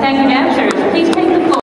thank you, ma'am.